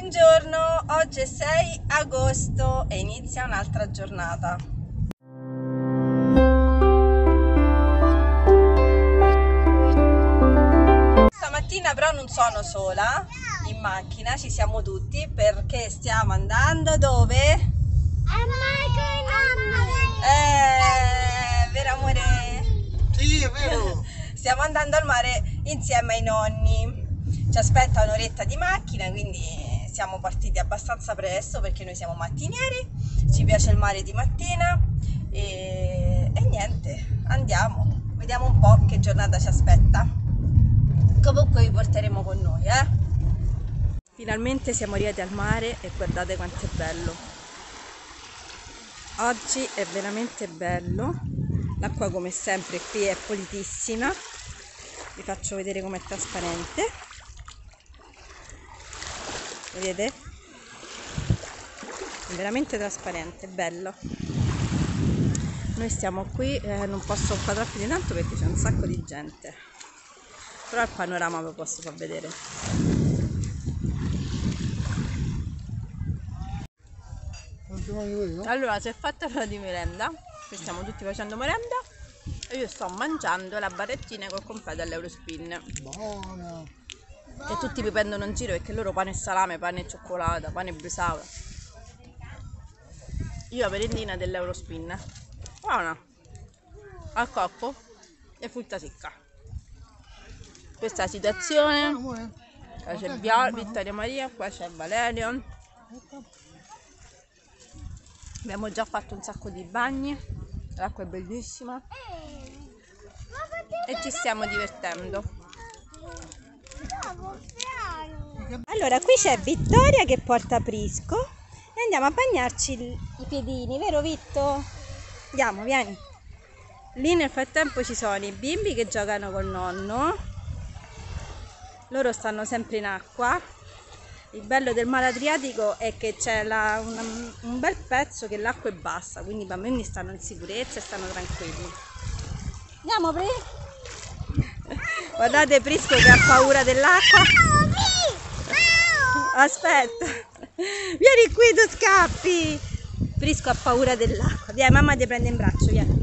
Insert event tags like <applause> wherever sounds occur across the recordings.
Buongiorno, oggi è 6 agosto e inizia un'altra giornata. Stamattina però non sono sola in macchina, ci siamo tutti perché stiamo andando dove? Eh, vero amore? Sì, è vero. <laughs> Stiamo andando al mare insieme ai nonni. Ci aspetta un'oretta di macchina, quindi siamo partiti abbastanza presto perché noi siamo mattinieri, ci piace il mare di mattina e, e niente, andiamo, vediamo un po' che giornata ci aspetta. Comunque vi porteremo con noi, eh? Finalmente siamo arrivati al mare e guardate quanto è bello. Oggi è veramente bello, l'acqua come sempre qui è pulitissima, vi faccio vedere com'è trasparente. Vedete? È veramente trasparente, bello. Noi stiamo qui, eh, non posso inquadrare più di tanto perché c'è un sacco di gente. Però il panorama lo posso far vedere. Allora, si è fatta l'ora di merenda, qui stiamo tutti facendo merenda e io sto mangiando la barrettina che ho comprato all'Eurospin. Buona. E tutti mi prendono in giro perché loro pane e salame, pane e cioccolata, pane e bresaola. Io la merendina dell'Eurospin. Buona. Al cocco e frutta secca. Questa è la situazione. Amore. Qua c'è Vittoria Maria, qua c'è Valerio. Abbiamo già fatto un sacco di bagni, l'acqua è bellissima e ci stiamo divertendo. Allora, qui c'è Vittoria che porta Prisco e andiamo a bagnarci i piedini, vero Vitto? Andiamo, vieni. Lì nel frattempo ci sono i bimbi che giocano col nonno. Loro stanno sempre in acqua. Il bello del mare Adriatico è che c'è un bel pezzo che l'acqua è bassa, quindi i bambini stanno in sicurezza e stanno tranquilli. Andiamo, Pri? Guardate Prisco che ha paura dell'acqua. Aspetta. Vieni qui, tu scappi. Prisco ha paura dell'acqua. Vieni, mamma ti prende in braccio, vieni.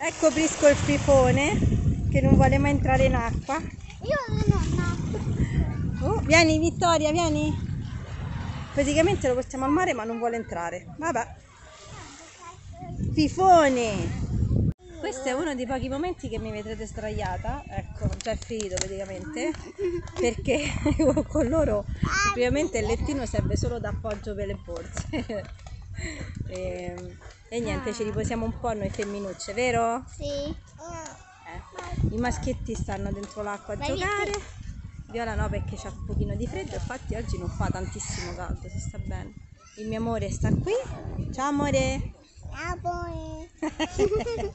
Ecco Prisco il fifone che non vuole mai entrare in acqua. Io non ho Oh, vieni Vittoria, vieni. Praticamente lo portiamo al mare ma non vuole entrare. Vabbè. Fifone. Questo è uno dei pochi momenti che mi vedrete sdraiata, ecco, già è finito praticamente, perché <laughs> con loro ovviamente il lettino serve solo da appoggio per le borse. <laughs> e, e niente, ci riposiamo un po' noi femminucce, vero? Sì. Eh. I maschietti stanno dentro l'acqua a Vai, giocare. Viola no perché c'ha un pochino di freddo, infatti oggi non fa tantissimo caldo, si sta bene. Il mio amore sta qui. Ciao amore. Ah, poi.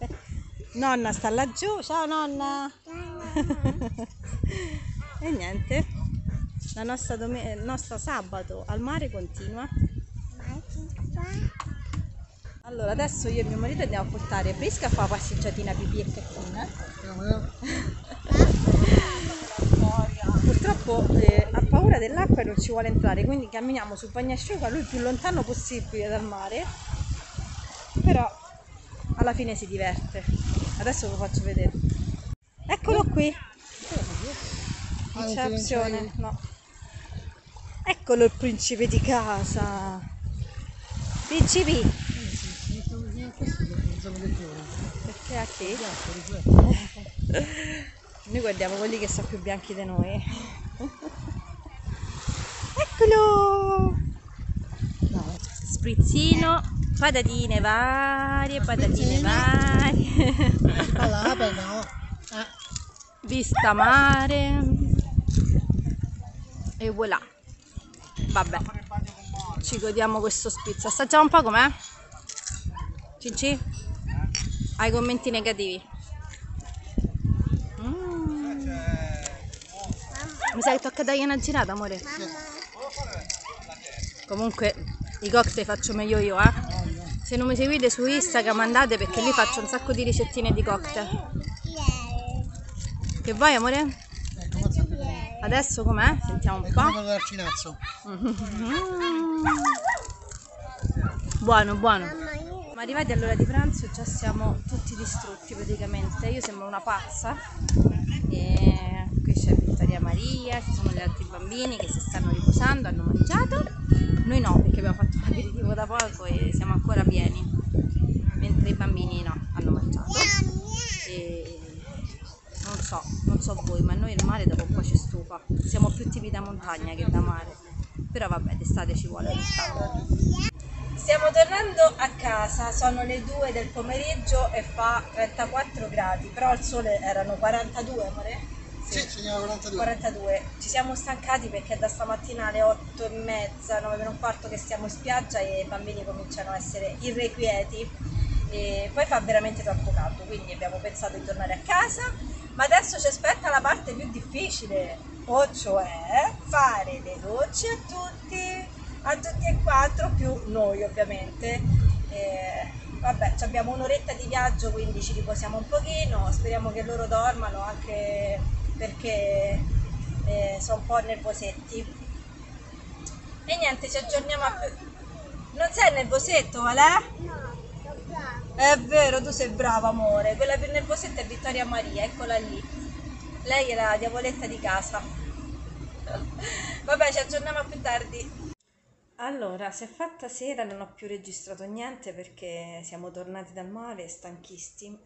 <laughs> Nonna sta laggiù. Ciao nonna. <laughs> e niente. La nostra, il nostro sabato al mare continua. Allora adesso io e mio marito andiamo a portare Prisca a fare la passeggiatina pipì e andiamo. Purtroppo eh, ha paura dell'acqua e non ci vuole entrare, quindi camminiamo sul bagnasciuga lui più lontano possibile dal mare, però alla fine si diverte. Adesso ve lo faccio vedere. Eccolo qui, Ah, non c'è opzione, no. Eccolo il principe di casa. Principi, perché a riflette. <laughs> Noi guardiamo quelli che sono più bianchi di noi. Eccolo! No, Sprizzino, patatine varie, patatine varie, la penna, no? Eh, vista mare e voilà. Vabbè, ci godiamo questo spritz. Assaggiamo un po' com'è? Cinci? Hai commenti negativi? Mm. Mi sa che tocca dargli una girata, amore. Comunque i cocktail faccio meglio io, eh. Se non mi seguite su Instagram andate perché lì faccio un sacco di ricettine di cocktail. Che vuoi, amore? Adesso com'è? Sentiamo un po'. <laughs> Buono, buono. Ma arrivati all'ora di pranzo già siamo tutti distrutti praticamente. Io sembro una pazza. E qui c'è Vittoria Maria, ci sono gli altri bambini che si stanno riposando, hanno mangiato. Noi no, perché abbiamo fatto l'aperitivo da poco e siamo ancora pieni. Mentre i bambini no, hanno mangiato. E non so, non so voi, ma noi il mare dopo un po' ci stufa. Siamo più tipi da montagna che da mare. Però vabbè, d'estate ci vuole tanto. Stiamo tornando a casa, sono le 2 del pomeriggio e fa 34 gradi, però al sole erano 42, amore? Sì, signora 42. 42. Ci siamo stancati perché da stamattina alle 8 e mezza, 9 meno un quarto che stiamo in spiaggia e i bambini cominciano a essere irrequieti e poi fa veramente troppo caldo, quindi abbiamo pensato di tornare a casa, ma adesso ci aspetta la parte più difficile, o cioè fare le docce a tutti, a tutti e quattro, più noi ovviamente. E, vabbè, abbiamo un'oretta di viaggio, quindi ci riposiamo un pochino, speriamo che loro dormano anche perché eh, sono un po' nervosetti. E niente, ci aggiorniamo a... Non sei nervosetto, Valè? No, sto bravo. È vero, tu sei brava, amore. Quella più nervosetta è Vittoria Maria, eccola lì. Lei è la diavoletta di casa. <laughs> Vabbè, ci aggiorniamo più tardi. Allora, si è fatta sera, non ho più registrato niente perché siamo tornati dal mare stanchissimi.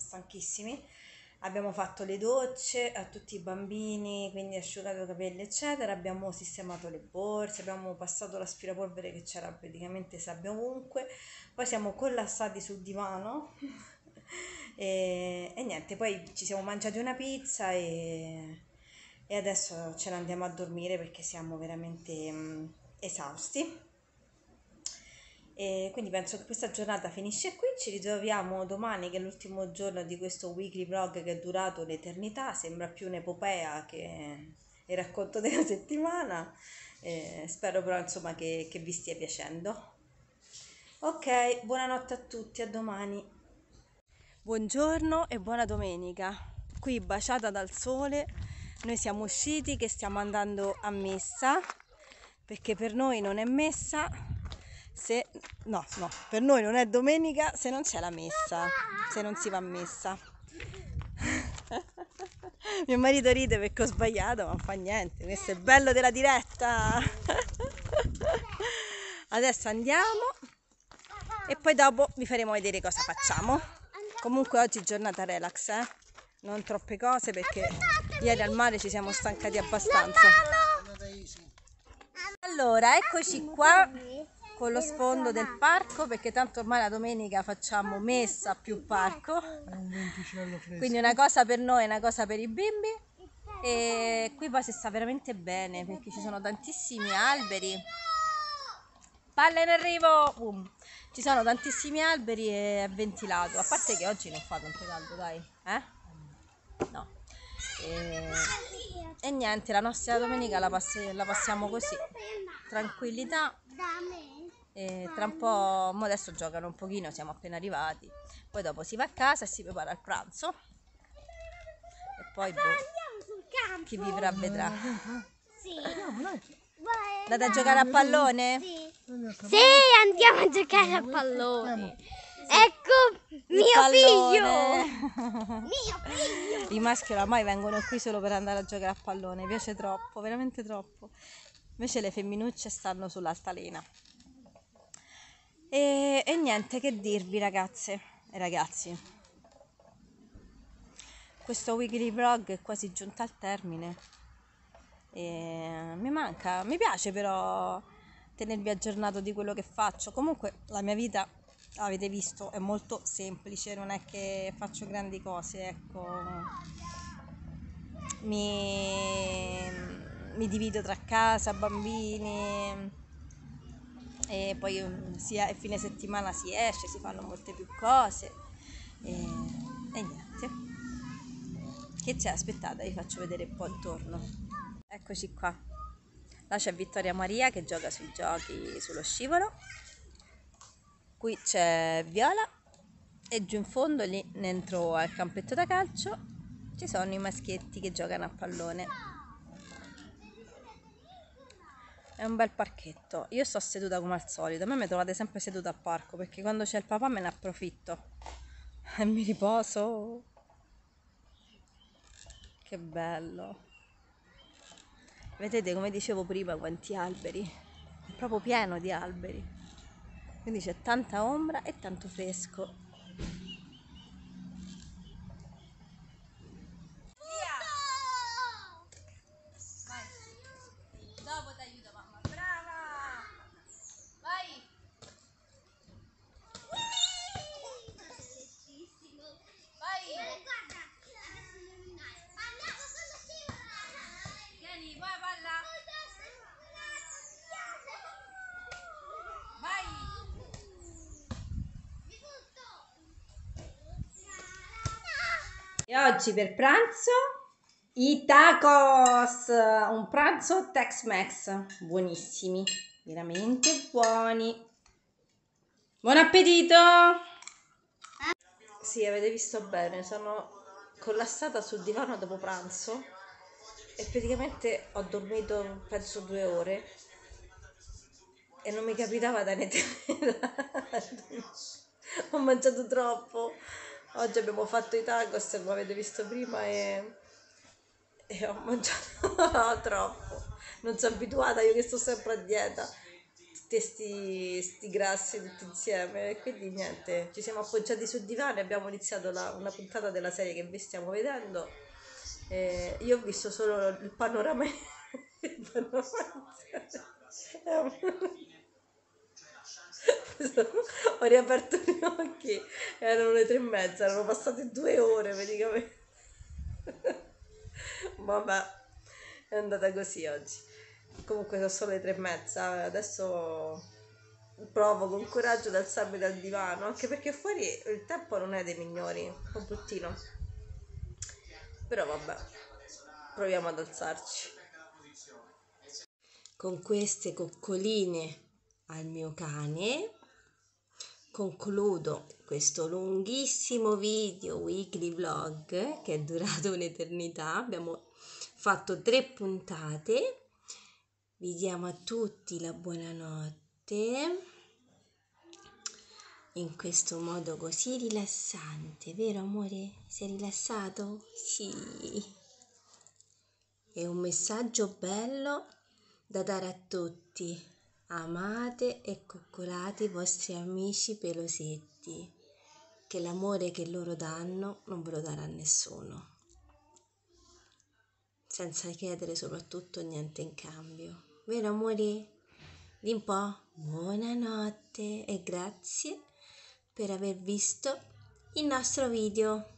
Abbiamo fatto le docce a tutti i bambini, quindi asciugato i capelli, eccetera. Abbiamo sistemato le borse, abbiamo passato l'aspirapolvere che c'era praticamente sabbia ovunque. Poi siamo collassati sul divano <laughs> e, e niente, poi ci siamo mangiati una pizza e, e adesso ce ne andiamo a dormire perché siamo veramente mm, esausti. E quindi penso che questa giornata finisce qui, ci ritroviamo domani che è l'ultimo giorno di questo weekly vlog che è durato un'eternità, sembra più un'epopea che il racconto della <laughs> settimana, Eh, spero però insomma che, che vi stia piacendo. Ok, buonanotte a tutti, a domani. Buongiorno e buona domenica. Qui baciata dal sole, noi siamo usciti che stiamo andando a messa perché per noi non è messa se no, no, per noi non è domenica se non c'è la messa, se non si va a messa. <laughs> Mio marito ride perché ho sbagliato, ma non fa niente, questo è il bello della diretta. <laughs> Adesso andiamo e poi dopo vi faremo vedere cosa facciamo. Comunque oggi giornata relax, eh? Non troppe cose perché ieri al mare ci siamo stancati abbastanza. Allora, eccoci qua con lo sfondo del parco perché tanto ormai la domenica facciamo messa più parco. Un. Quindi una cosa per noi e una cosa per i bimbi. E qui poi si sta veramente bene perché ci sono tantissimi alberi. Palle in arrivo! Boom. Ci sono tantissimi alberi e è ventilato. A parte che oggi non fa tanto caldo, dai. Eh? No. E, e niente, la nostra domenica la, passi- la passiamo così. Tranquillità. E tra un po', mo adesso giocano un pochino, siamo appena arrivati. Poi dopo si va a casa e si prepara il pranzo. E poi boh, Andiamo sul campo. chi vivrà vedrà. Sì. Vai. Andate a giocare a pallone? Sì. Andiamo a Sì, andiamo a giocare a pallone. Ecco mio Pallone. figlio. <laughs> Mio figlio. I maschi oramai vengono qui solo per andare a giocare a pallone, mi piace troppo, veramente troppo. Invece le femminucce stanno sull'altalena. E, e niente, che dirvi ragazze e ragazzi. Questo weekly vlog è quasi giunto al termine. E mi manca, mi piace però tenervi aggiornato di quello che faccio. Comunque la mia vita, avete visto, è molto semplice, non è che faccio grandi cose, ecco. Mi, mi divido tra casa, bambini e poi mm, sia il fine settimana si esce, si fanno molte più cose e, e niente. Che c'è? Aspettate, vi faccio vedere un po' intorno. Eccoci qua. Là c'è Vittoria Maria che gioca sui giochi sullo scivolo. Qui c'è Viola e giù in fondo lì dentro al campetto da calcio ci sono i maschietti che giocano a pallone. È un bel parchetto. Io sto seduta come al solito. A me mi trovate sempre seduta al parco perché quando c'è il papà me ne approfitto. <laughs> E mi riposo. Che bello. Vedete come dicevo prima quanti alberi? È proprio pieno di alberi. Quindi c'è tanta ombra e tanto fresco. Dopo ti aiuto mamma, brava! Vai! Vai! Vieni, vai palla! Vai! E oggi per pranzo i tacos, un pranzo Tex-Mex, buonissimi, veramente buoni. Buon appetito! Sì, avete visto bene, sono collassata sul divano dopo pranzo e praticamente ho dormito penso due ore e non mi capitava da niente. <laughs> ho mangiato troppo. Oggi abbiamo fatto i tacos, come avete visto prima, e, e ho mangiato <laughs> troppo. Non sono abituata, io che sto sempre a dieta, tutti sti, sti grassi tutti insieme. Quindi niente, ci siamo appoggiati sul divano e abbiamo iniziato la- una puntata della serie che vi stiamo vedendo. E io ho visto solo il panorama. <laughs> il panorama <laughs> ho riaperto gli occhi. Erano le tre e mezza erano passate due ore praticamente. Vabbè è andata così oggi. Comunque sono solo le tre e mezza adesso provo con coraggio ad alzarmi dal divano anche perché fuori il tempo non è dei migliori un bruttino. Però vabbè proviamo ad alzarci. Con queste coccoline al mio cane. Concludo questo lunghissimo video weekly vlog che è durato un'eternità. Abbiamo fatto tre puntate. Vi diamo a tutti la buonanotte. In questo modo così rilassante vero amore? Sei rilassato? Sì. È un messaggio bello da dare a tutti. Amate e coccolate i vostri amici pelosetti, che l'amore che loro danno non ve lo darà nessuno. Senza chiedere soprattutto niente in cambio. Vero amore? Di un po'? Buonanotte e grazie per aver visto il nostro video.